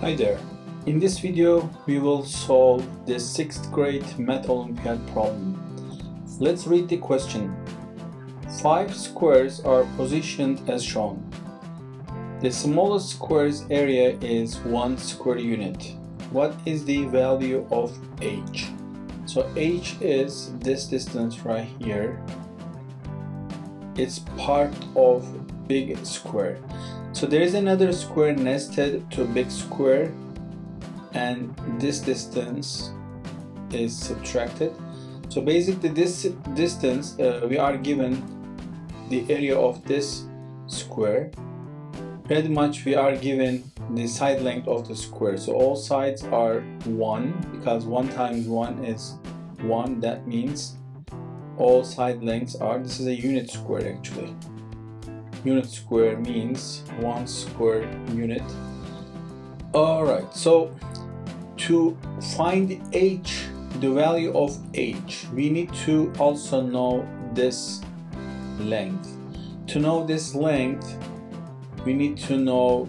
Hi there. In this video, we will solve the 6th grade Math Olympiad problem. Let's read the question. Five squares are positioned as shown. The smallest square's area is 1 square unit. What is the value of h? So h is this distance right here. It's part of big square. So there is another square nested to big square and this distance is subtracted. So basically this distance uh, we are given the area of this square. Pretty much we are given the side length of the square. So all sides are 1 because 1 times 1 is 1 that means all side lengths are this is a unit square actually unit square means one square unit. All right so to find h the value of h we need to also know this length. To know this length we need to know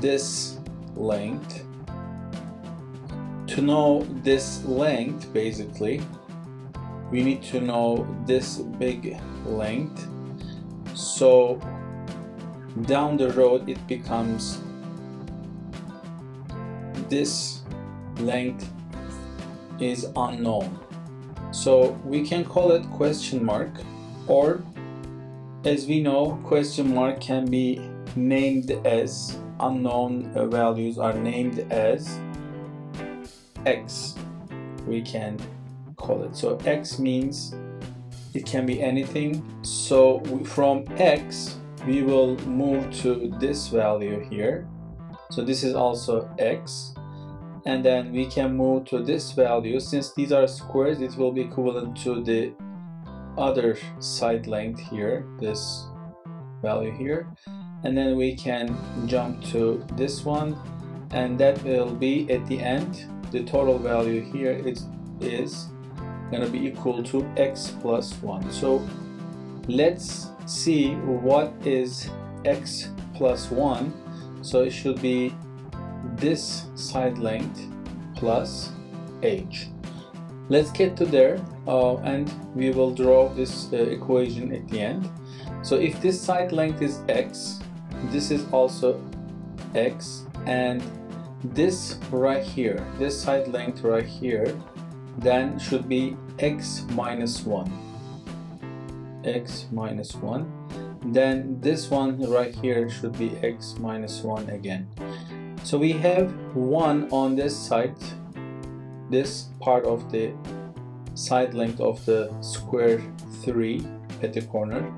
this length. To know this length basically we need to know this big length. So down the road it becomes this length is unknown. So we can call it question mark or as we know question mark can be named as unknown values are named as x. We can call it. So x means it can be anything. So from x we will move to this value here. So this is also x. And then we can move to this value. Since these are squares it will be equivalent to the other side length here this value here. And then we can jump to this one. And that will be at the end the total value here is is going to be equal to x plus 1 so let's see what is x plus 1 so it should be this side length plus h. Let's get to there uh, and we will draw this uh, equation at the end. So if this side length is x this is also x and this right here this side length right here then should be x minus 1 x minus 1 then this one right here should be x minus 1 again. So we have 1 on this side this part of the side length of the square 3 at the corner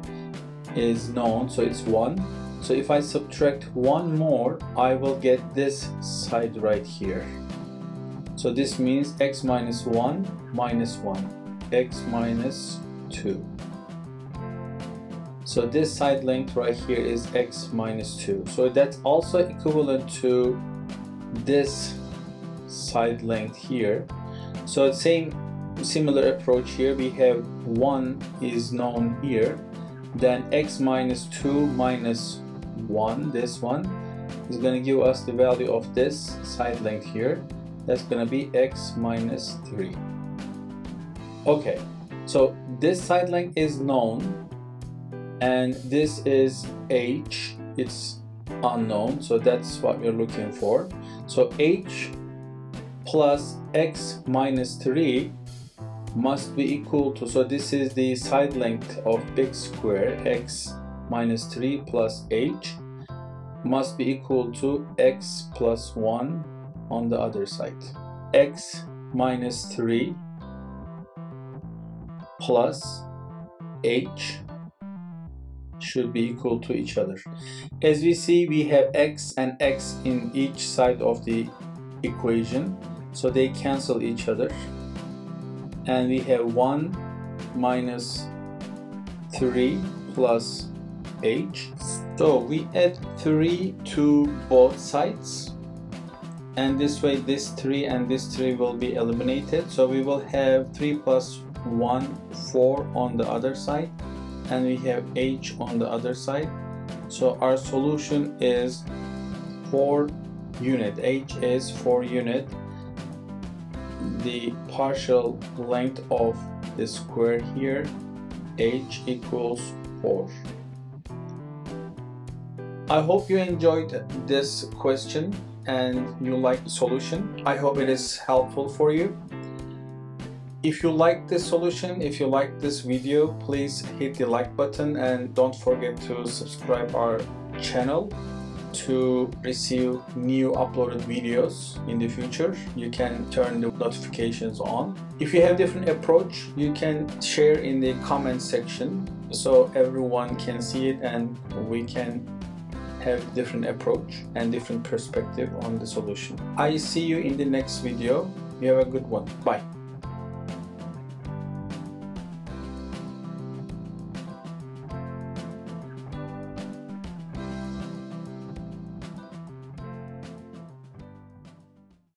is known so it's 1 so if I subtract one more I will get this side right here. So this means x minus 1 minus 1 x minus 2 so this side length right here is x minus 2 so that's also equivalent to this side length here. So same similar approach here. We have 1 is known here. Then x minus 2 minus 1 this one is going to give us the value of this side length here. That's gonna be x minus 3 okay so this side length is known and this is h. It's unknown so that's what we're looking for. So h plus x minus 3 must be equal to so this is the side length of big square x minus 3 plus h must be equal to x plus 1 on the other side. X minus 3 plus h should be equal to each other. As we see we have x and x in each side of the equation so they cancel each other. And we have 1 minus 3 plus h. So we add 3 to both sides. And this way this 3 and this 3 will be eliminated. So we will have 3 plus 1 4 on the other side and we have h on the other side so our solution is 4 unit. h is 4 unit. The partial length of the square here, h equals 4. I hope you enjoyed this question and you like the solution. I hope it is helpful for you. If you like this solution, if you like this video, please hit the like button and don't forget to subscribe our channel to receive new uploaded videos in the future. You can turn the notifications on. If you have different approach you can share in the comment section so everyone can see it and we can have different approach and different perspective on the solution. I see you in the next video. You have a good one. Bye